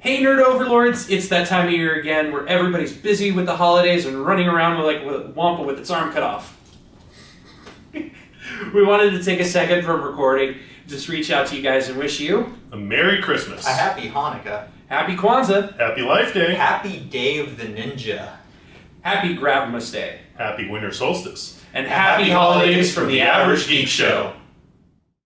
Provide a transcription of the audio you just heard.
Hey, nerd overlords! It's that time of year again where everybody's busy with the holidays and running around with like with Wampa with its arm cut off. we wanted to take a second from recording, just reach out to you guys and wish you A Merry Christmas. A happy Hanukkah. Happy Kwanzaa, Happy Life Day. Happy Day of the Ninja. Happy Grabmas Day, Happy Winter Solstice. and happy, Happy holidays holidays from the Average Geek Show.